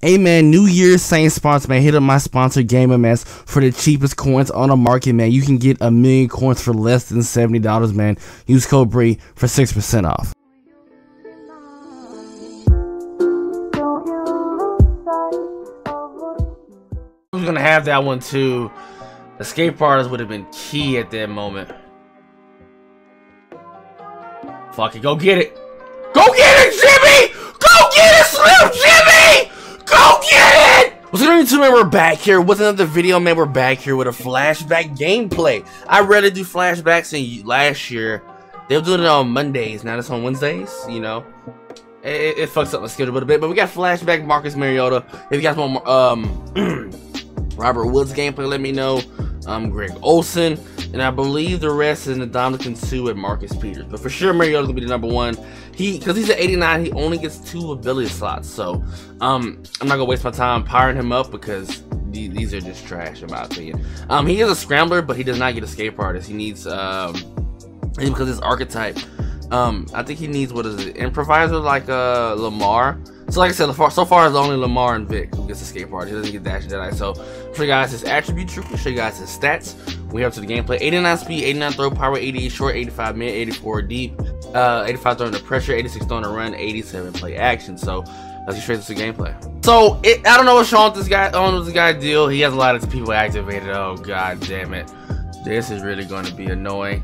Hey man, New Year's same sponsor man. Hit up my sponsor GamerMess for the cheapest coins on the market, man. You can get a million coins for less than seventy dollars, man. Use code BRE for six percent off. Was gonna have that one too. Escape artist would have been key at that moment. Fuck it, go get it. Go get it, Jimmy! Go get it, Slim Jimmy! Go get it! What's going on YouTube, man? We're back here with another video, man. We're back here with a flashback gameplay. I rather do flashbacks in last year. They were doing it on Mondays, now it's on Wednesdays, you know. It, it, fucks up my schedule a little bit, but we got flashback Marcus Mariota. If you guys want more, um, Robert Woods gameplay, let me know. Um, Greg Olsen, and I believe the rest is Ndamukong Suh and Marcus Peters. But for sure, Mariota's gonna be the number one. He, because he's at 89, he only gets two ability slots. So, um, I'm not gonna waste my time powering him up because these are just trash in my opinion. Um, he is a scrambler, but he does not get escape artist. He needs, um, because his archetype. Um, I think he needs what is it, improviser like uh Lamar. So like I said, so far it's only Lamar and Vick who gets the escape artist. He doesn't get Dash Jedi. So for you guys his attribute tree, show you guys his stats. We have to the gameplay: 89 speed, 89 throw power, 88 short, 85 mid, 84 deep, uh, 85 throwing the pressure, 86 throwing the run, 87 play action. So let's get straight into the gameplay. So it, I don't know what's wrong with this guy. Know what this guy deal. He has a lot of people activated. Oh god damn it! This is really going to be annoying.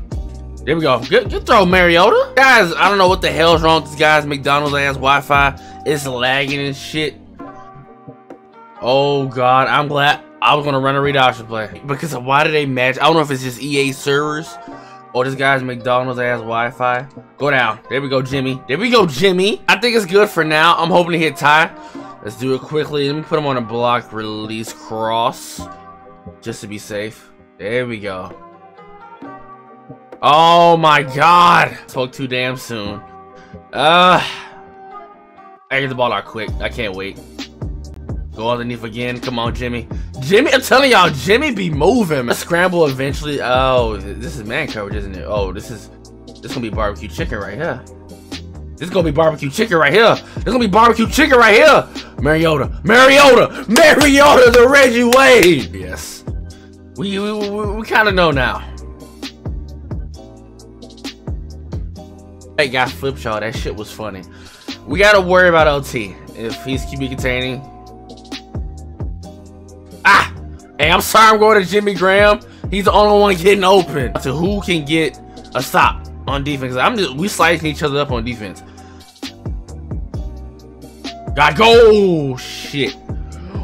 There we go. Good, good throw, Mariota. Guys, I don't know what the hell's wrong with this guy's McDonald's ass Wi-Fi. It's lagging and shit. Oh god, I'm glad I was gonna run a read option play because why did they match? I don't know if it's just EA servers or this guy's McDonald's ass Wi-Fi. Go down. There we go, Jimmy. There we go, Jimmy. I think it's good for now. I'm hoping to hit tie. Let's do it quickly. Let me put him on a block release cross just to be safe. There we go. Oh my god! Spoke too damn soon. Uh, I get the ball out quick. I can't wait. Go underneath again. Come on, Jimmy. Jimmy, I'm telling y'all, Jimmy be moving. A Scramble eventually. Oh, this is man coverage, isn't it? Oh, this is this gonna be barbecue chicken right here. This is gonna be barbecue chicken right here. This is gonna be barbecue chicken right here. Mariota, Mariota, Mariota, the Reggie Wade. Yes, we we, we, we kind of know now. Hey guys, flip y'all. That shit was funny. We gotta worry about LT if he's QB containing. Ah! Hey, I'm sorry I'm going to Jimmy Graham. He's the only one getting open. To who can get a stop on defense. I'm just we slicing each other up on defense. Gotta go! Shit.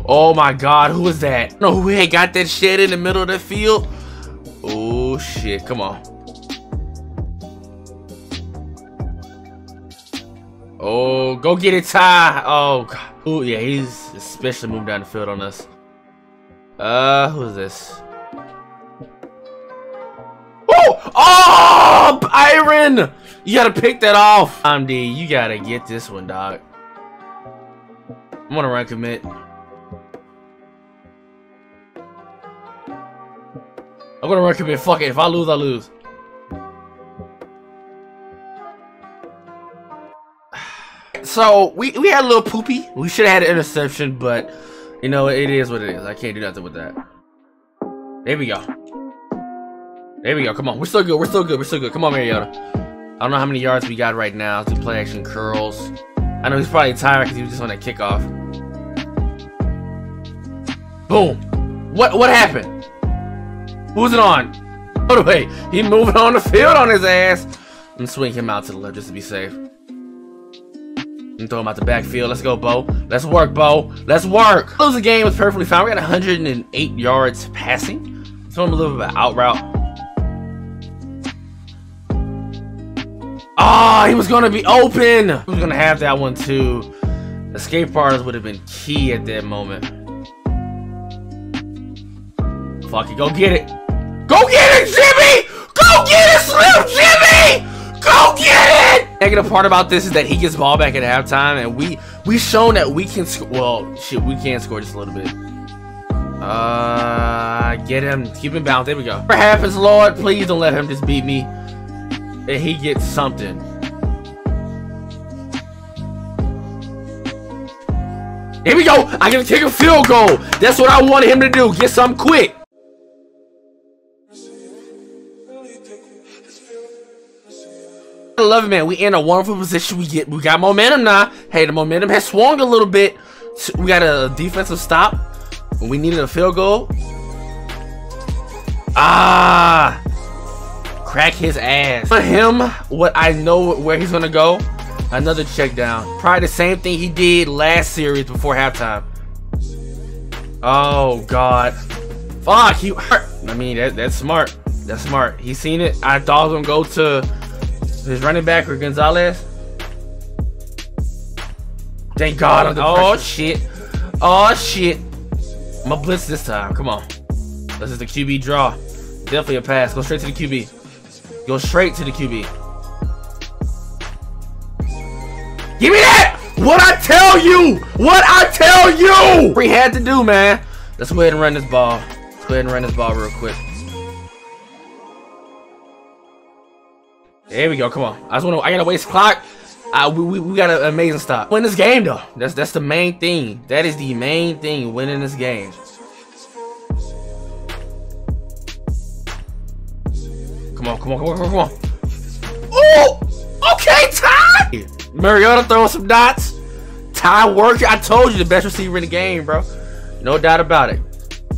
Oh my god, who is that? No, who had got that shit in the middle of the field? Oh shit, come on. Oh, go get it, Ty. Oh, God. Ooh, yeah, he's especially moved down the field on us. Uh, who's this? Oh! Oh! Byron! You gotta pick that off. I'm D. You gotta get this one, dog. I'm gonna run commit. I'm gonna run commit. Fuck it. If I lose, I lose. So we we had a little poopy. We should have had an interception, but you know it is what it is. I can't do nothing with that. There we go. There we go. Come on, we're still good. We're still good. We're still good. Come on, Mariota. I don't know how many yards we got right now. Do play action curls. I know he's probably tired because he was just on that kickoff. Boom. What what happened? Who's it on? Oh wait, he moving on the field on his ass. I'm swing him out to the left just to be safe. And throw him out the backfield. Let's go, Bo. Let's work, Bo. Let's work. Close the game was perfectly fine. We got 108 yards passing. Throw him a little bit of out route. Ah, oh, he was gonna be open. He was gonna have that one too. Escape artist would have been key at that moment. Fuck it, go get it. Go get it, Jimmy! Go get it, Slim Jimmy! Go get it! Negative part about this is that he gets ball back at halftime, and we we shown that we can score. Well, shit, we can score just a little bit. Uh, get him, keep him bound. There we go. For half happens, Lord? Please don't let him just beat me. And he gets something. Here we go. I gotta kick a field goal. That's what I wanted him to do. Get something quick. I love it, man. We in a wonderful position. We get we got momentum now. Hey, the momentum has swung a little bit. We got a defensive stop. We needed a field goal. Ah, crack his ass. For him, what I know where he's gonna go. Another check down. Probably the same thing he did last series before halftime. Oh God. Fuck, he. I mean, that, that's smart. That's smart. He seen it. I thought he was gonna go to his running back or Gonzalez. Thank God. Oh shit. Oh shit. I'm gonna blitz this time. Come on. This is the QB draw. Definitely a pass. Go straight to the QB. Go straight to the QB. Give me that! What I tell you! What I tell you! We had to do, man. Let's go ahead and run this ball. Let's go ahead and run this ball real quick. There we go. Come on. I just want to. I gotta waste clock. Uh, we, we, got an amazing stop. Win this game though. That's that's the main thing. That is the main thing. Winning this game. Come on, come on, come on, come on. Oh, okay, Ty. Mariota throwing some dots. Ty working. I told you the best receiver in the game, bro. No doubt about it.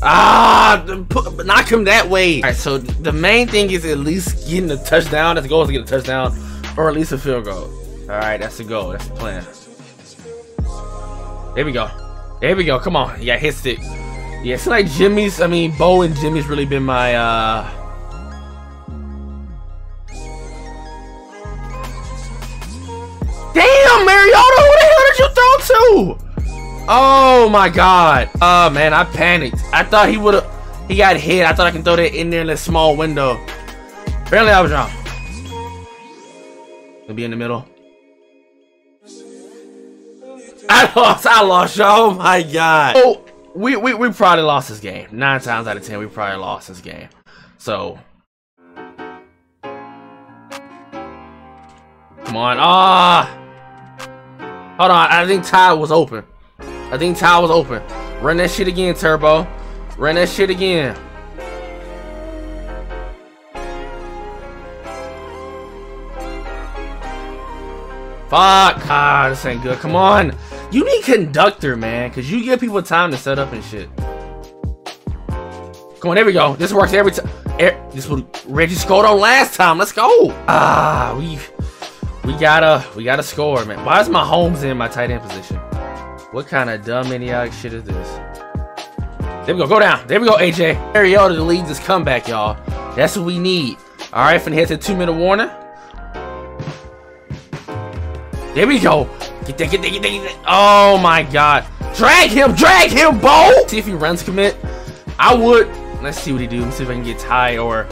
Ah, put, knock him that way. All right, so the main thing is at least getting a touchdown. That's the goal is to get a touchdown or at least a field goal. All right, that's the goal. That's the plan. There we go. There we go. Come on. Yeah, hit stick. Yeah, it's like Jimmy's. I mean, Bo and Jimmy's really been my. uh Damn, Mariota, who the hell did you throw to? Oh my god. Oh man, I panicked. I thought he would have. He got hit. I thought I can throw that in there in a small window. Apparently, I was wrong. Gonna be in the middle. I lost. I lost. Oh my god. Oh, we we we probably lost this game. Nine times out of ten, we probably lost this game. So. Come on. Ah. Hold on. I think Ty was open. I think Ty was open. Run that shit again, Turbo. Run that shit again. Fuck. Ah, this ain't good. Come on. You need conductor, man. Because you give people time to set up and shit. Come on, there we go. This works every time. This what Reggie scored on last time. Let's go. Ah, we we gotta we gotta score, man. Why is my Holmes in my tight end position? What kind of dumb idiotic shit is this? There we go. Go down. There we go, AJ. Mariota leads this comeback, y'all. That's what we need. All right, finna hit the two-minute warning. There we go. Get that, get that, get that, get that. Oh, my God. Drag him. Drag him, Bo. See if he runs commit. I would. Let's see what he do. Let's see if I can get tied or...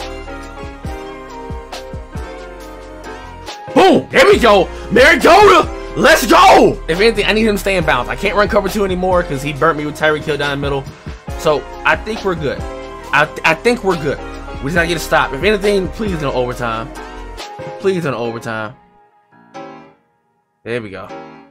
Boom. There we go. Mariota. Let's go! If anything, I need him to stay in bounds. I can't run cover two anymore because he burnt me with Tyreek Hill down the middle. So I think we're good. I, th I think we're good. We just gotta get a stop. If anything, please don't overtime. Please don't overtime. There we go.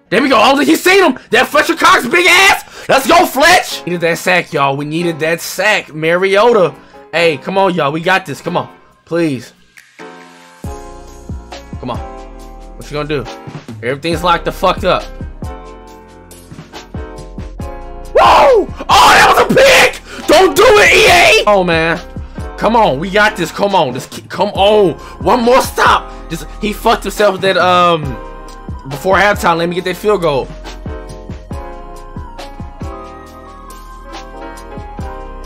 There we go. I don't he's seen him. That Fletcher Cox big ass. Let's go, Fletch. Needed that sack, y'all. We needed that sack. Mariota. Hey, come on, y'all. We got this. Come on. Please. Come on. What you gonna do? Everything's locked the fuck up. Whoa! Oh, that was a pick! Don't do it, EA! Oh, man. Come on, we got this. Come on, just come on. One more stop. Just he fucked himself that um before halftime. Let me get that field goal.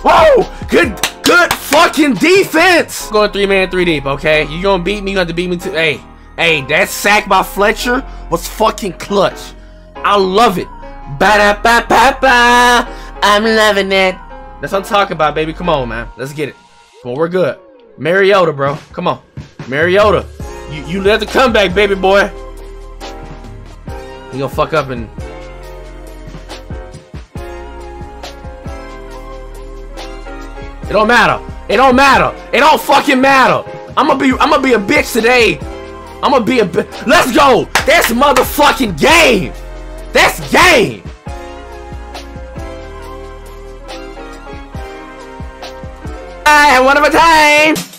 Whoa! Good, good fucking defense. Going three man, three deep. Okay, you gonna beat me? You have to beat me too. Hey, Hey, that sack by Fletcher was fucking clutch. I love it. Ba da ba ba ba. I'm loving it. That's what I'm talking about, baby. Come on, man. Let's get it. Come on, we're good. Mariota, bro. Come on. Mariota. You you led the comeback, baby boy. You gonna fuck up and It don't matter. It don't matter. It don't fucking matter. I'm gonna be I'm gonna be a bitch today I'm gonna be a. Let's go. That's motherfucking game. That's game. I have one of a time.